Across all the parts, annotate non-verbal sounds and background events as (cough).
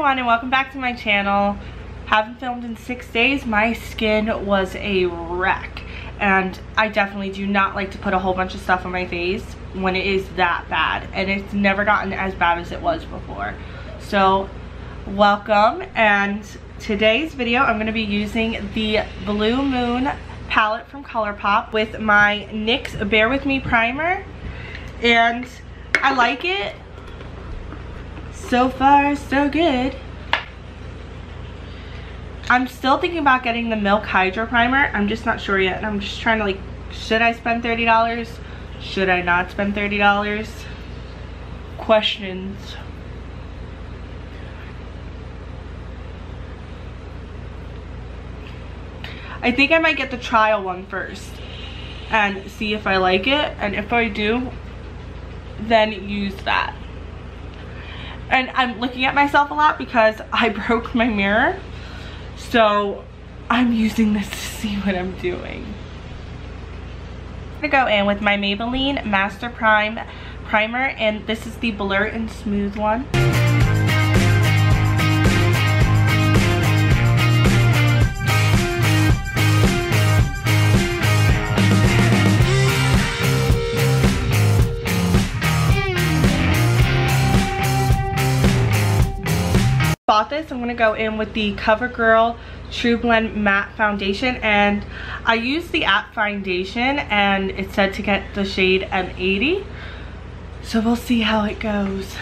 everyone and welcome back to my channel. Haven't filmed in six days. My skin was a wreck and I definitely do not like to put a whole bunch of stuff on my face when it is that bad and it's never gotten as bad as it was before. So welcome and today's video I'm going to be using the Blue Moon palette from ColourPop with my NYX Bear With Me primer and I like it so far so good. I'm still thinking about getting the milk hydro primer. I'm just not sure yet. I'm just trying to like should i spend 30 dollars? Should i not spend 30 dollars? Questions. I think I might get the trial one first and see if I like it. And if I do then use that and I'm looking at myself a lot because I (laughs) broke my mirror. So I'm using this to see what I'm doing. I'm gonna go in with my Maybelline Master Prime primer and this is the Blur and Smooth one bought this i'm gonna go in with the covergirl true blend matte foundation and i used the app foundation and it said to get the shade m80 so we'll see how it goes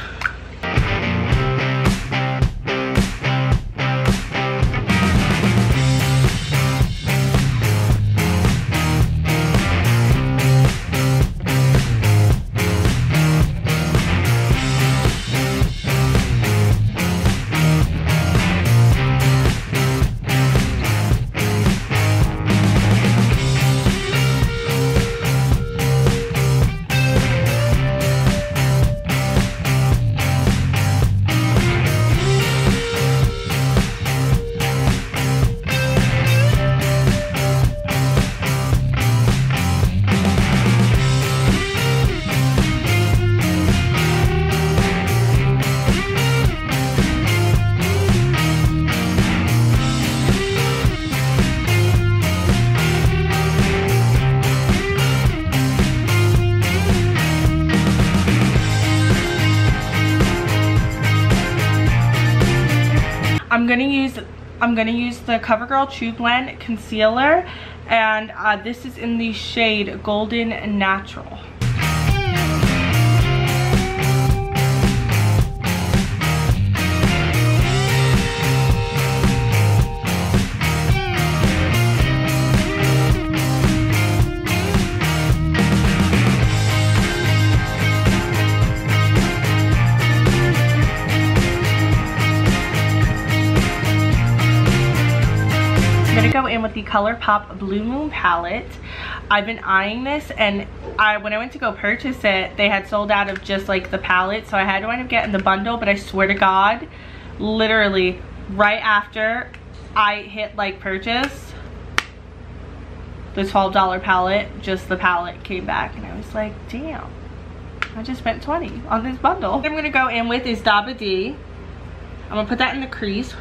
gonna use I'm gonna use the CoverGirl True Blend Concealer and uh, this is in the shade Golden Natural. In with the ColourPop Blue Moon palette. I've been eyeing this and I when I went to go purchase it, they had sold out of just like the palette. So I had to wind up getting the bundle, but I swear to God, literally right after I hit like purchase, the $12 palette, just the palette came back and I was like, damn. I just spent 20 on this bundle. What I'm gonna go in with is Daba D. I'm gonna put that in the crease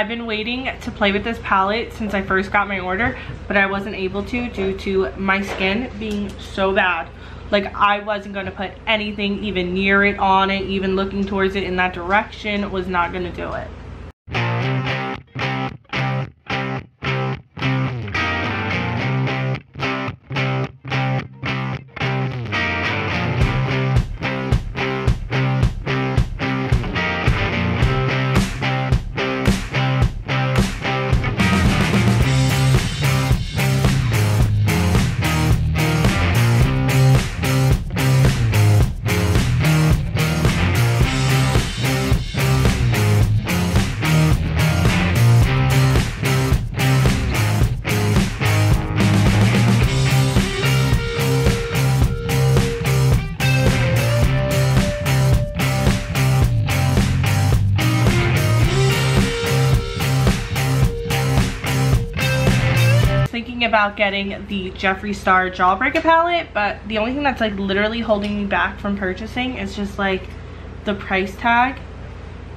I've been waiting to play with this palette since I first got my order, but I wasn't able to due to my skin being so bad. Like I wasn't gonna put anything even near it on it, even looking towards it in that direction was not gonna do it. About getting the Jeffree Star Jawbreaker palette, but the only thing that's like literally holding me back from purchasing is just like the price tag.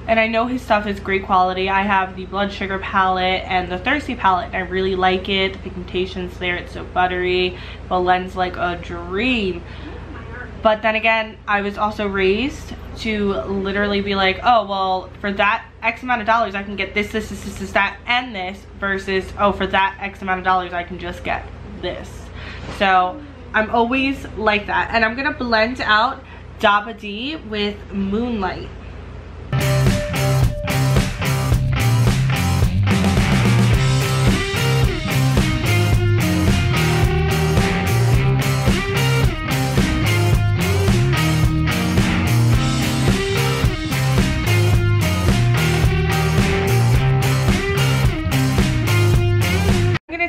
And I know his stuff is great quality. I have the Blood Sugar palette and the Thirsty palette and I really like it. The pigmentation's there, it's so buttery. The lens like a dream. But then again, I was also raised to literally be like, oh, well, for that X amount of dollars, I can get this, this, this, this, this, that, and this, versus, oh, for that X amount of dollars, I can just get this. So I'm always like that. And I'm going to blend out Daba D with Moonlight.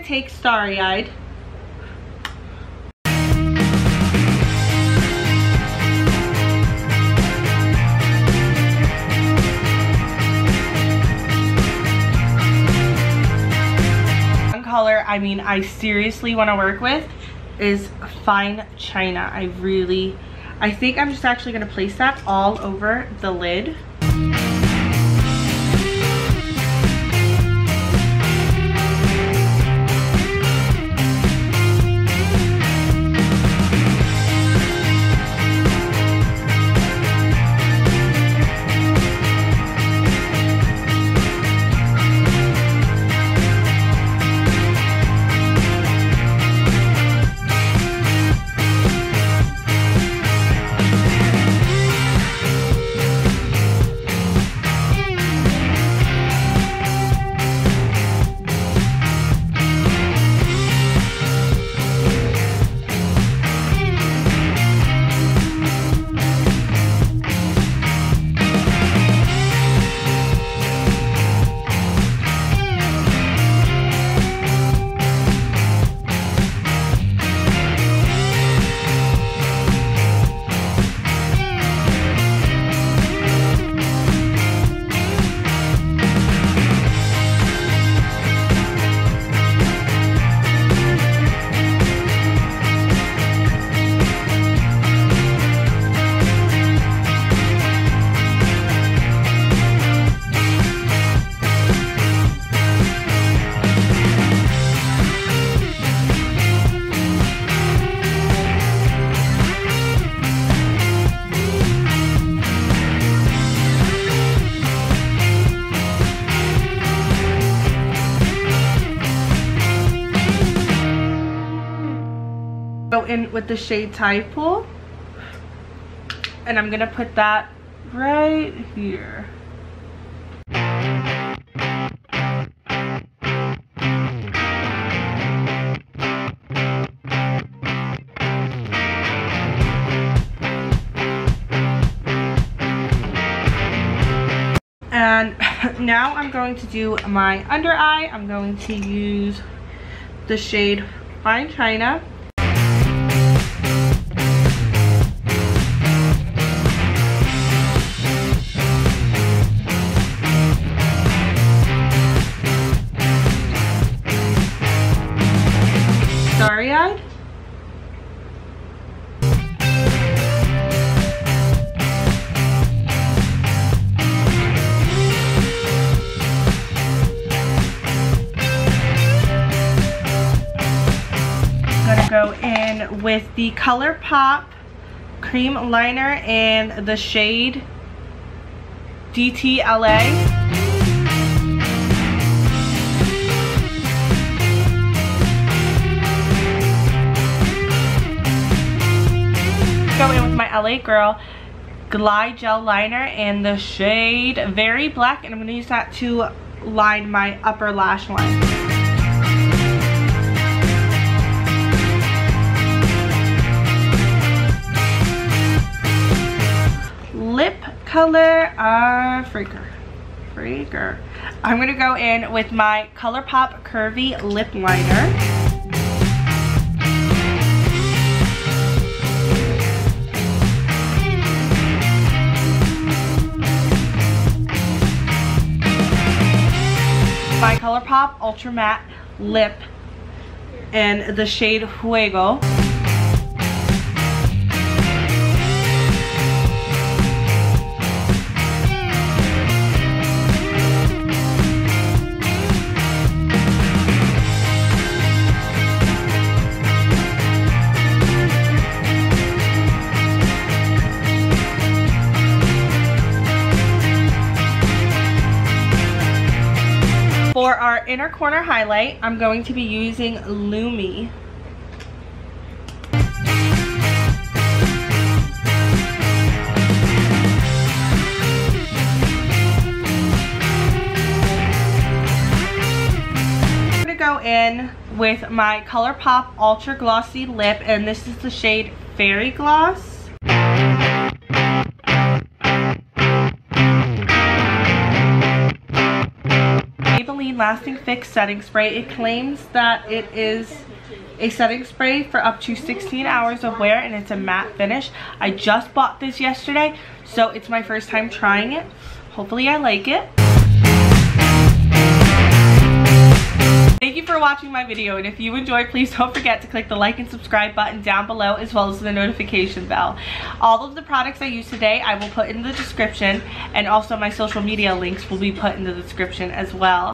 Take Starry Eyed. One color I mean I seriously want to work with is Fine China. I really, I think I'm just actually going to place that all over the lid. In with the shade Tide. And I'm gonna put that right here. And (laughs) now I'm going to do my under eye. I'm going to use the shade Fine China. In with the ColourPop cream liner in the shade DTLA. go in with my LA Girl Glide Gel Liner in the shade Very Black. And I'm going to use that to line my upper lash line. Color, uh, freaker. Freaker. I'm to go in with my ColourPop Curvy Lip Liner. my ColourPop Ultra Matte Lip in the shade Fuego. For our inner corner highlight, I'm going to be using Lumi. I'm gonna go in with my ColourPop Ultra Glossy Lip, and this is the shade Fairy Gloss. Lasting Fix Setting Spray. It claims that it is a setting spray for up to 16 hours of wear and it's a matte finish. I just bought this yesterday, so it's my first time trying it. Hopefully I like it. Thank you for watching my video and if you enjoyed please don't forget to click the like and subscribe button down below as well as the notification bell. All of the products I use today I will put in the description and also my social media links will be put in the description as well.